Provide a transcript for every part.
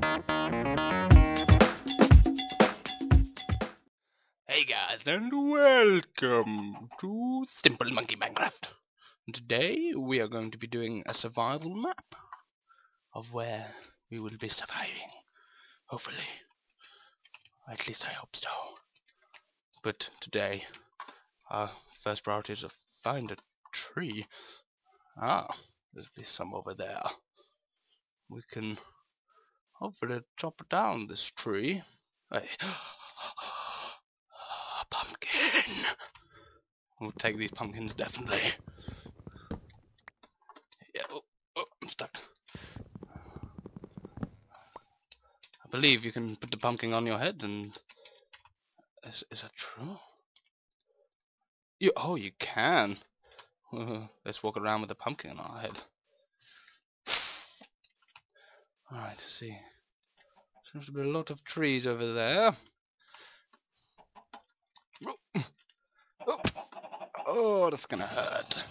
Hey guys, and welcome to Simple Monkey Minecraft. Today we are going to be doing a survival map of where we will be surviving. Hopefully. At least I hope so. But today, our first priority is to find a tree. Ah, there's some over there. We can hopefully chop down this tree. Hey. Pumpkin! We'll take these pumpkins definitely. Yeah, oh, oh, I'm stuck. I believe you can put the pumpkin on your head and... Is, is that true? You, oh, you can. Let's walk around with a pumpkin on our head. Alright, see. Seems to be a lot of trees over there. Oh, oh, oh that's gonna hurt.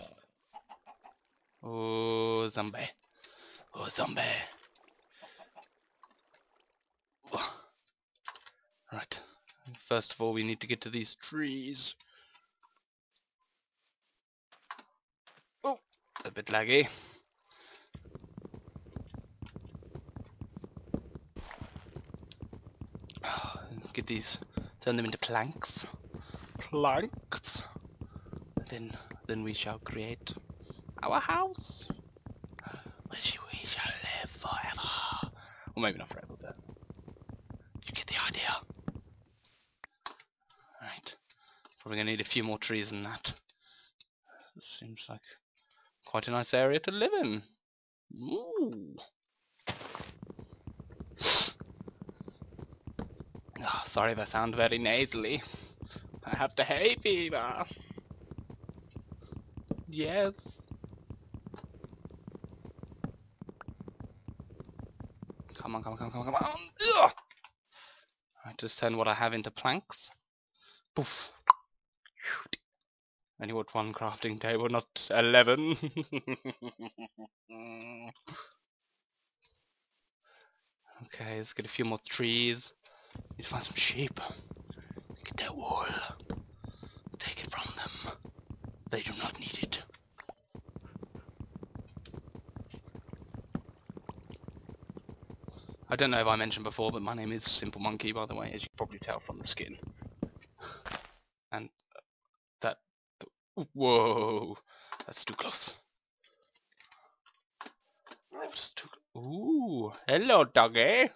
Oh, zombie. Oh, zombie. Oh. Right. First of all, we need to get to these trees. Oh, a bit laggy. Get these, turn them into planks. Planks. Then, then we shall create our house, which we shall live forever. Or maybe not forever, but you get the idea. Right. Probably gonna need a few more trees than that. Seems like quite a nice area to live in. Ooh. Oh, sorry if I sound very nasally. I have the hay fever. Yes. Come on, come on, come on, come on, come on. I just turn what I have into planks. Poof. I only want one crafting table, not eleven. okay, let's get a few more trees. Need to find some sheep. Get their wool. Take it from them. They do not need it. I don't know if I mentioned before, but my name is Simple Monkey, by the way, as you can probably tell from the skin. And that... Whoa! That's too close. That's too... Ooh! Hello, doggy!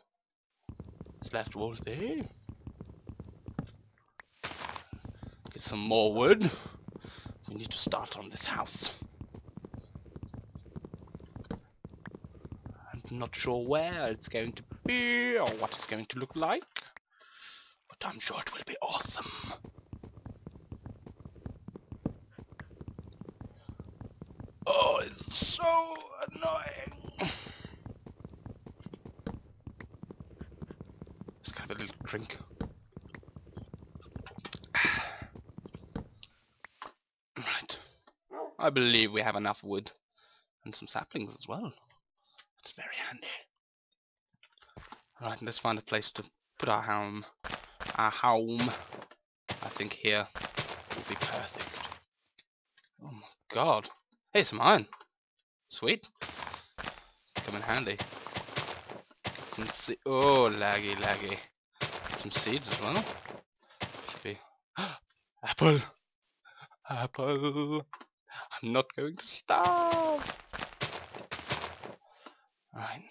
Last wall there. Get some more wood. We need to start on this house. I'm not sure where it's going to be or what it's going to look like. But I'm sure it will be awesome. Oh, it's so annoying. Just have a little drink. Right. I believe we have enough wood. And some saplings as well. It's very handy. Right, let's find a place to put our home. Our home. I think here will be perfect. Oh my god. Hey, some iron. Sweet. Come in handy. Oh, laggy, laggy. Some seeds as well. Should be... Apple! Apple! I'm not going to starve! Right.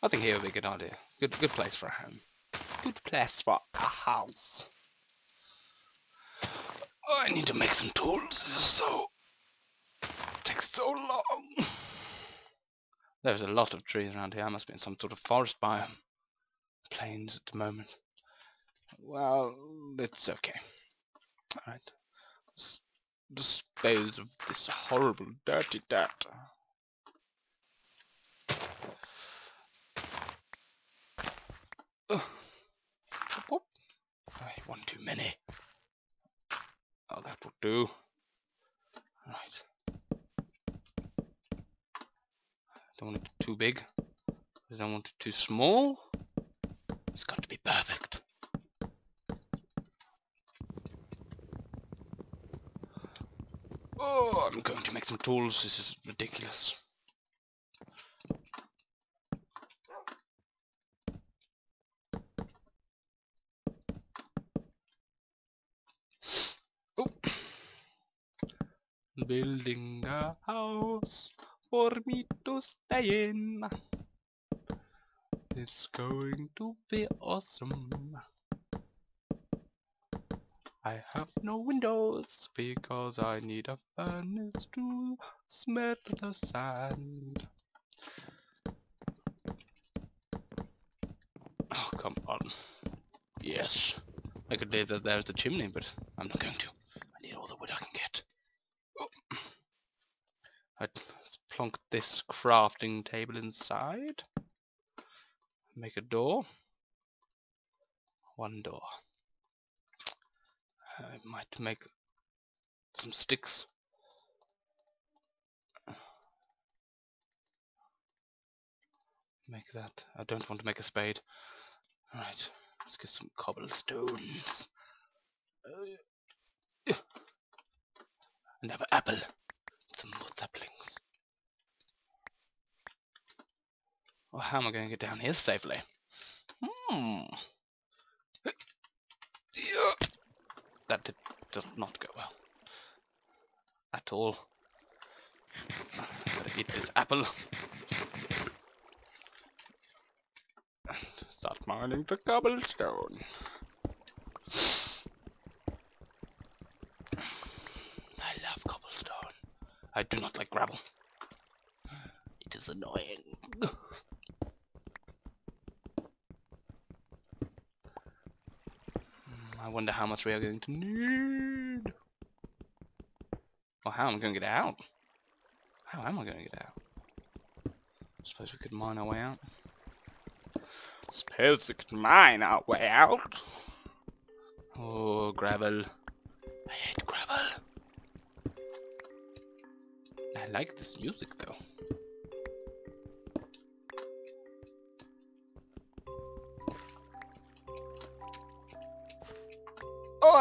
I think here would be a good idea. Good good place for a home. Good place for a house. Oh, I need to make some tools. So... Takes so long. There's a lot of trees around here. I must be in some sort of forest biome. Plains at the moment. Well, it's okay. Alright. Dispose of this horrible dirty dirt. Ugh. Right, one too many. Oh, that will do. Right. Don't want it too big. I don't want it too small. It's got to be perfect. Oh, I'm going to make some tools. This is ridiculous. Oh. Building a house for me to stay in. It's going to be awesome. I have no windows because I need a furnace to smelt the sand. Oh, come on. Yes. I could leave that there's the chimney, but I'm not going to. I need all the wood I can get. Oh. I plonk this crafting table inside. Make a door. One door. I might make some sticks. Make that. I don't want to make a spade. Alright, let's get some cobblestones. Uh, and have an apple. Some more saplings. Well, how am I going to get down here safely? Hmm. That did, does not go well. At all. Gotta eat this apple. Start mining the cobblestone. I love cobblestone. I do not like gravel. It is annoying. I wonder how much we are going to need. Or how am I going to get out? How am I going to get out? I Suppose we could mine our way out. Suppose we could mine our way out. Oh, gravel. I hate gravel. I like this music though.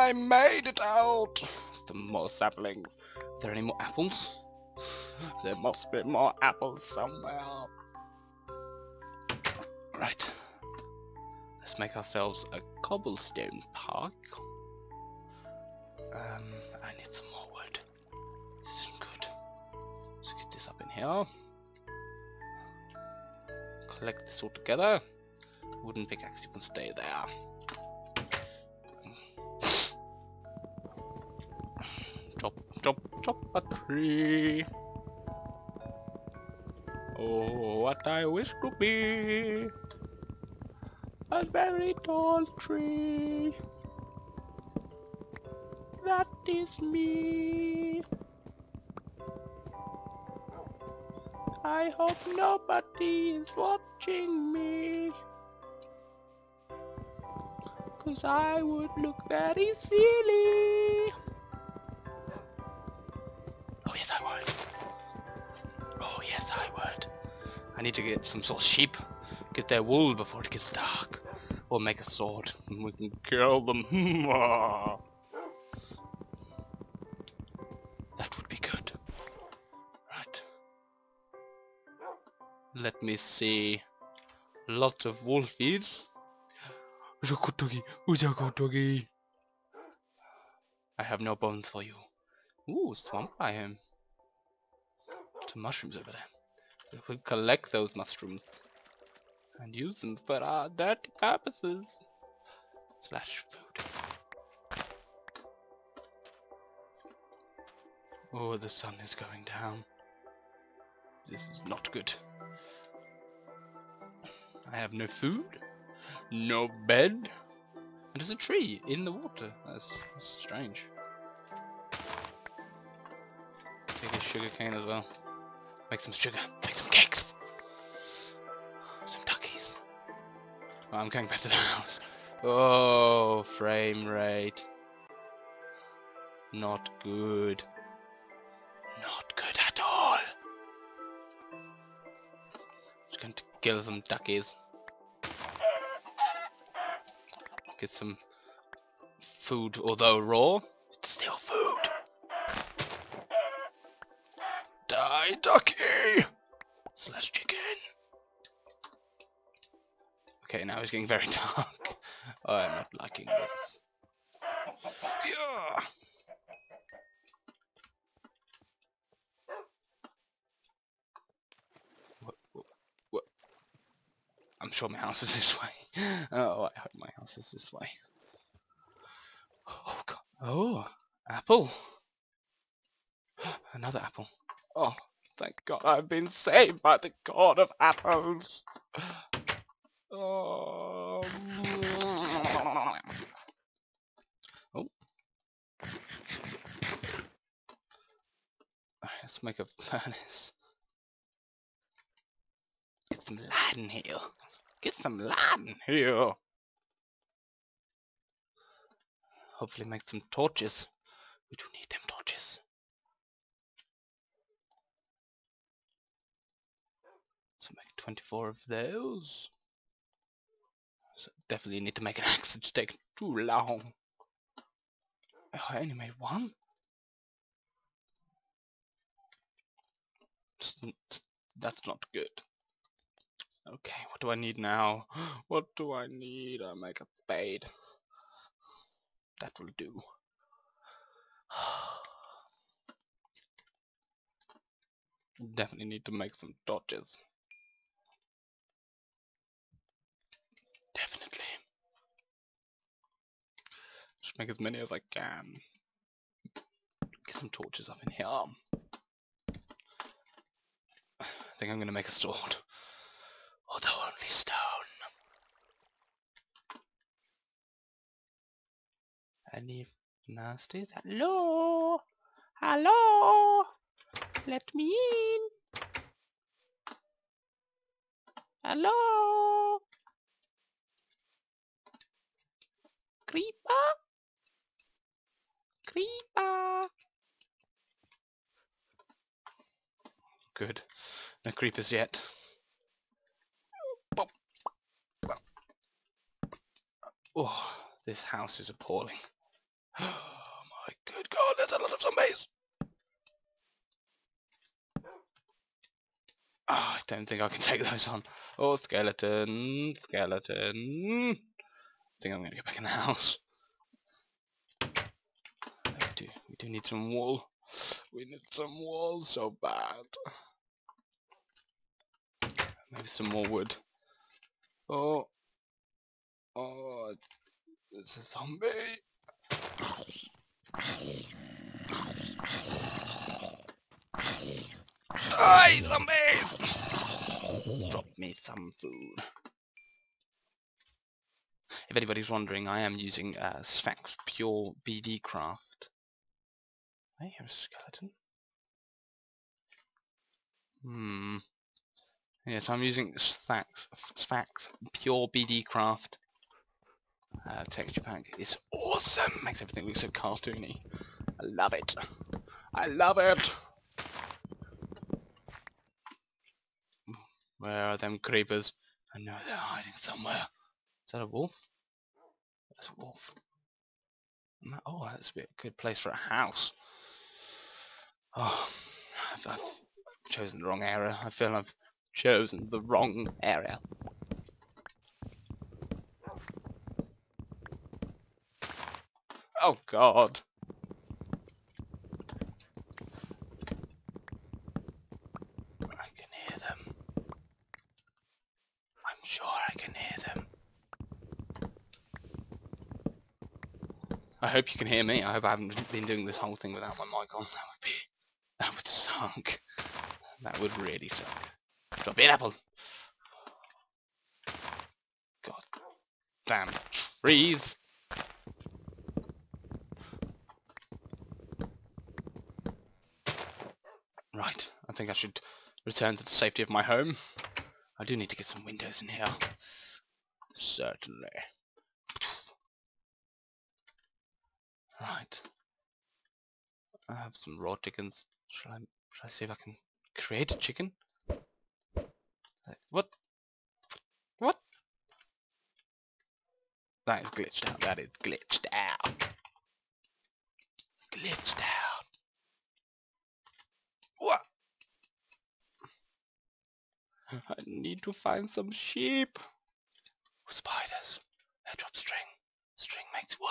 I made it out! Some more saplings. Are there any more apples? There must be more apples somewhere. Right. Let's make ourselves a cobblestone park. Um, I need some more wood. This isn't good. Let's get this up in here. Collect this all together. Wooden pickaxe, you can stay there. Chop a tree. Oh, what I wish to be a very tall tree. That is me. I hope nobody is watching me. Cause I would look very silly. Need to get some sort of sheep. Get their wool before it gets dark. Or make a sword and we can kill them. that would be good. Right. Let me see. Lots of wool wolfies. I have no bones for you. Ooh, swamp biome. Some mushrooms over there. We collect those mushrooms and use them for our dirty purposes. Slash food. Oh, the sun is going down. This is not good. I have no food, no bed, and there's a tree in the water. That's, that's strange. Take a sugar cane as well. Make some sugar. Oh, I'm going back to the house. Oh, frame rate. Not good. Not good at all. Just going to kill some duckies. Get some food, although raw, it's still food. Die, ducky! Now it's getting very dark. I'm not liking this. Yeah. What, what? I'm sure my house is this way. Oh, I hope my house is this way. Oh, God. Oh, apple. Another apple. Oh, thank God I've been saved by the God of apples. Oh. oh. Let's make a furnace. Get some light in here. Get some light in here. Hopefully make some torches. We do need them torches. So make 24 of those. So definitely need to make an axe. It's taking too long. Oh, I only made one. That's not good. Okay, what do I need now? What do I need? I make a spade. That will do. Definitely need to make some dodges. Definitely. Just make as many as I can. Get some torches up in here. Think I'm gonna make a sword. Although only stone. Any nasties? Hello? Hello? Let me in. Hello? Creeper? Creeper? Good. No creepers yet. Oh, this house is appalling. Oh my good god, there's a lot of zombies! Oh, I don't think I can take those on. Oh, skeleton, skeleton. I think I'm going to get back in the house. We do, we do need some wool. We need some wool so bad. Maybe some more wood. Oh. Oh, there's a zombie. Die, zombies! Drop me some food. If anybody's wondering, I am using uh, Sphax Pure BD Craft. Hey, here's a skeleton. Hmm. Yes, I'm using Sphax, Sphax Pure BD Craft uh, texture pack. It's awesome! Makes everything look so cartoony. I love it. I love it! Where are them creepers? I know they're hiding somewhere. Is that a wolf? That's a wolf. Oh, that's a bit good place for a house. Oh, I've, I've chosen the wrong area. I feel I've chosen the wrong area. Oh god. I can hear them. I'm sure I can hear them. I hope you can hear me. I hope I haven't been doing this whole thing without my mic on. That would be... That would suck. That would really suck. Drop an apple. God damn trees. Right, I think I should return to the safety of my home. I do need to get some windows in here. Certainly. Right. I have some raw chickens. Shall I, shall I see if I can create a chicken? What? What? That is glitched out. That is glitched out. Glitched out. What? I need to find some sheep. Spiders. They drop string. String makes wool.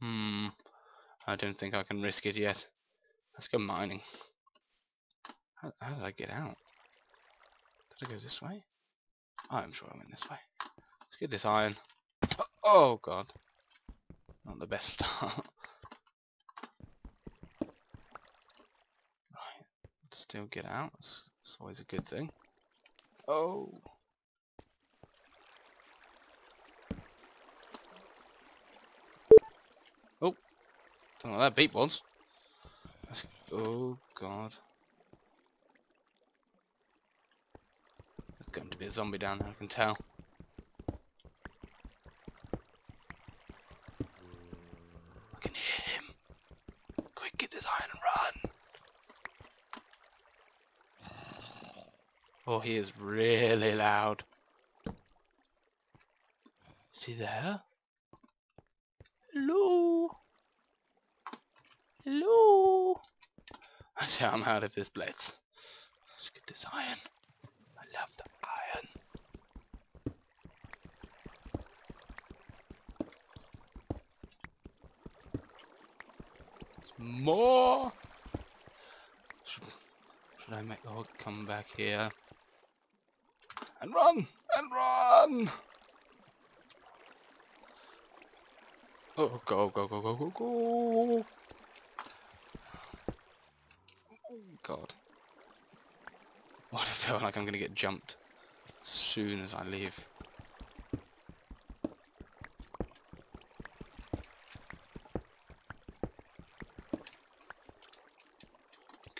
Hmm. I don't think I can risk it yet. Let's go mining. How, how did I get out? Did I go this way? I'm sure I went this way. Let's get this iron. Oh, oh god. Not the best start. right. Still get out. It's, it's always a good thing. Oh. Oh. Don't know what that beep was. Let's, oh god. Going to be a zombie down there, I can tell. I can hear him. Quick, get this iron and run. Oh, he is really loud. Is he there? Hello? Hello? I say I'm out of this place. Let's get this iron. I love the iron. There's more! Should, I make the hog come back here? And run! And run! Oh, go, go, go, go, go, go! Oh, God. What I feel like I'm gonna get jumped as soon as I leave.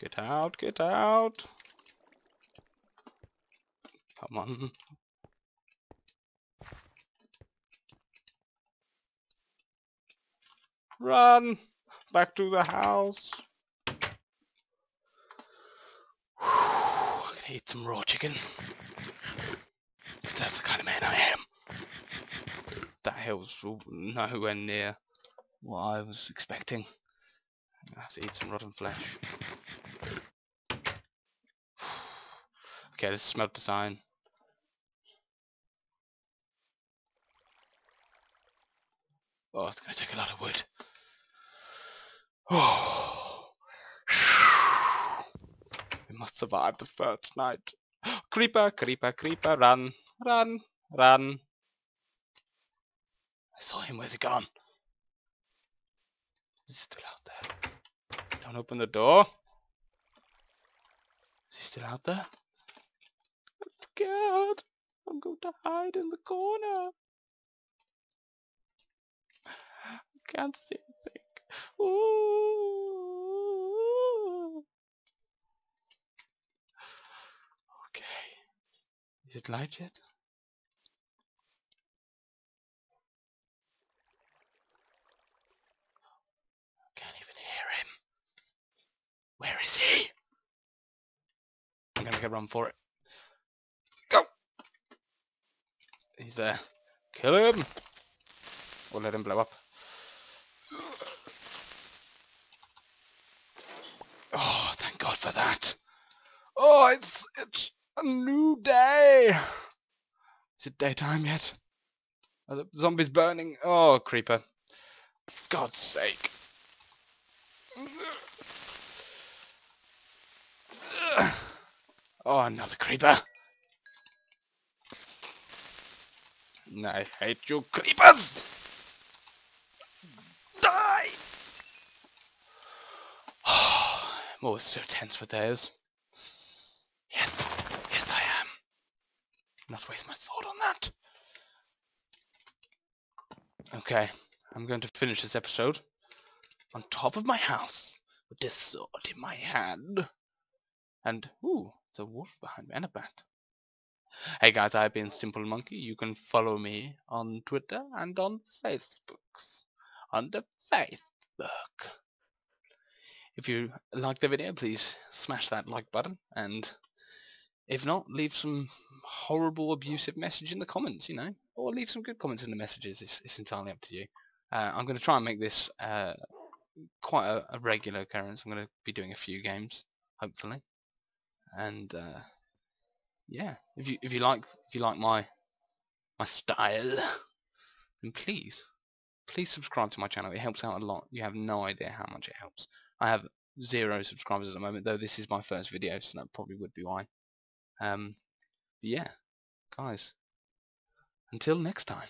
Get out, get out! Come on. Run! Back to the house! I'm gonna eat some raw chicken. 'Cause that's the kind of man I am. That hill's nowhere near what I was expecting. Gonna have to eat some rotten flesh. Okay, this is smoke design. Oh, it's gonna take a lot of wood. Oh. We must survive the first night. Creeper, creeper, creeper, run, run, run. I saw him, where's he gone? He's still out there. Don't open the door. Is he still out there? I'm scared. I'm going to hide in the corner. I can't see anything. Ooh. Okay. Is it light yet? Where is he? I'm gonna run for it. He's there. Kill him! Or let him blow up. Oh, thank God for that. Oh, it's it's a new day. Is it daytime yet? Are the zombies burning? Oh, creeper. For God's sake. Oh, another creeper. I hate you creepers! Die! I'm always so tense with those. Yes, yes I am. Not waste my thought on that. Okay, I'm going to finish this episode on top of my house with this sword in my hand. And, ooh, there's a wolf behind me and a bat. Hey guys, I've been Simple Monkey. You can follow me on Twitter and on Facebook. Under Facebook. If you like the video, please smash that like button. And if not, leave some horrible abusive message in the comments, you know, or leave some good comments in the messages. It's, it's entirely up to you. Uh, I'm going to try and make this uh, quite a, a, regular occurrence. I'm going to be doing a few games, hopefully, and uh, yeah, if you if you like if you like my my style, then please please subscribe to my channel. It helps out a lot. You have no idea how much it helps. I have zero subscribers at the moment, though this is my first video, so that probably would be why. Um, yeah, guys, until next time.